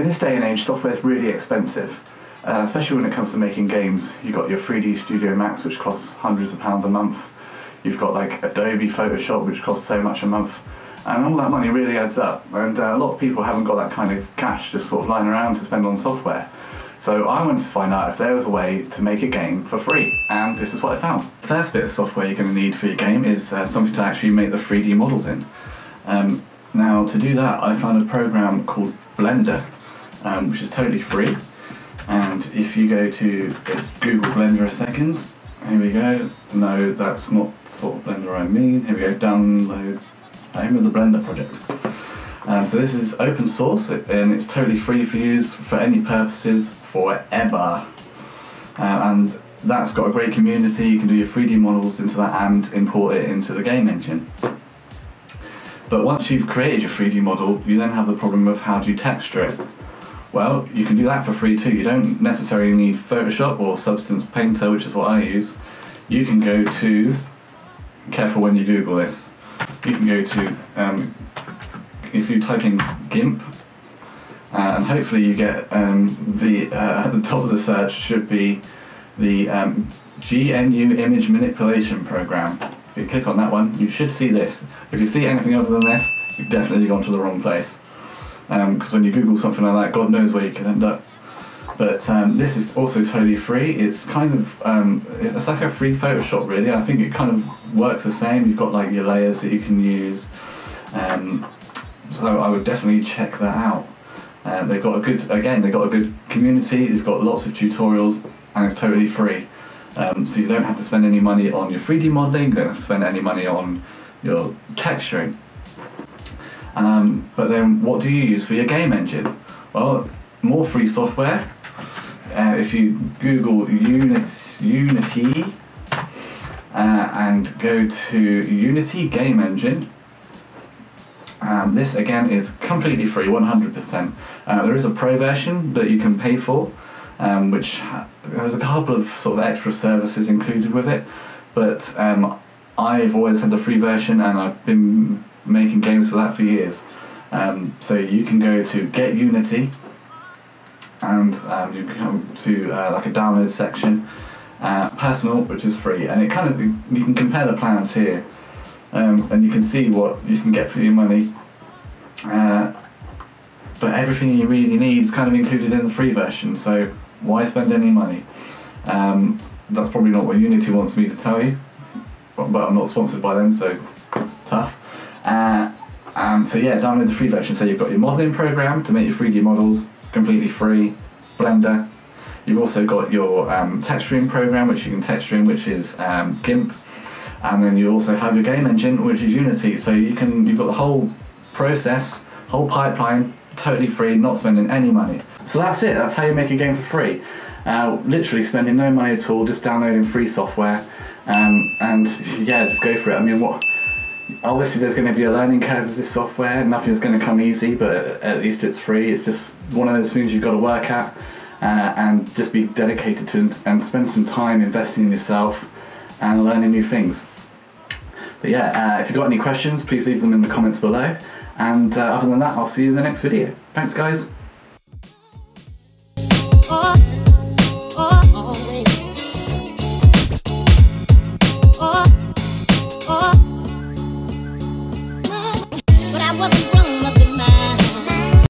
In this day and age, software is really expensive, uh, especially when it comes to making games. You've got your 3D Studio Max, which costs hundreds of pounds a month. You've got like Adobe Photoshop, which costs so much a month. And all that money really adds up. And uh, a lot of people haven't got that kind of cash just sort of lying around to spend on software. So I wanted to find out if there was a way to make a game for free, and this is what I found. The first bit of software you're going to need for your game is uh, something to actually make the 3D models in. Um, now to do that I found a program called Blender, um, which is totally free. And if you go to Google Blender a second, here we go. No, that's not sort of Blender I mean. Here we go, download name of the Blender project. Um, so this is open source and it's totally free for use for any purposes forever. Uh, and that's got a great community, you can do your 3D models into that and import it into the game engine. But once you've created your 3D model, you then have the problem of how do you texture it. Well, you can do that for free too. You don't necessarily need Photoshop or Substance Painter, which is what I use. You can go to, careful when you Google this, you can go to, um, if you type in GIMP, uh, and hopefully you get um, the uh, at the top of the search should be the um, GNU image manipulation program. If you click on that one, you should see this. If you see anything other than this, you've definitely gone to the wrong place. Because um, when you Google something like that, God knows where you can end up. But um, this is also totally free. It's kind of um, it's like a free Photoshop, really. I think it kind of works the same. You've got like your layers that you can use. Um, so I would definitely check that out. Uh, they've got a good, again, they've got a good community, they've got lots of tutorials, and it's totally free. Um, so you don't have to spend any money on your 3D modeling, you don't have to spend any money on your texturing. Um, but then what do you use for your game engine? Well, more free software. Uh, if you Google Unity, Unity uh, and go to Unity Game Engine, um, this again is completely free, 100%. Uh, there is a pro version that you can pay for, um, which has a couple of sort of extra services included with it, but um, I've always had the free version and I've been making games for that for years. Um, so you can go to Get Unity and um, you can come to uh, like a download section, uh, personal, which is free, and it kind of you can compare the plans here um, and you can see what you can get for your money. Uh, but everything you really need is kind of included in the free version, so why spend any money? Um, that's probably not what Unity wants me to tell you, but, but I'm not sponsored by them, so tough. Uh, um, so yeah, download the free version. So you've got your modeling program to make your 3D models completely free, Blender. You've also got your um, texturing program, which you can texture in, which is um, GIMP. And then you also have your game engine which is Unity. So you can you've got the whole process whole pipeline totally free not spending any money. So that's it. That's how you make a game for free. Uh, literally spending no money at all just downloading free software. Um, and yeah just go for it. I mean what obviously there's going to be a learning curve with this software nothing's going to come easy but at least it's free it's just one of those things you've got to work at uh, and just be dedicated to and spend some time investing in yourself and learning new things. But yeah, uh, if you've got any questions, please leave them in the comments below. And uh, other than that, I'll see you in the next video. Thanks, guys.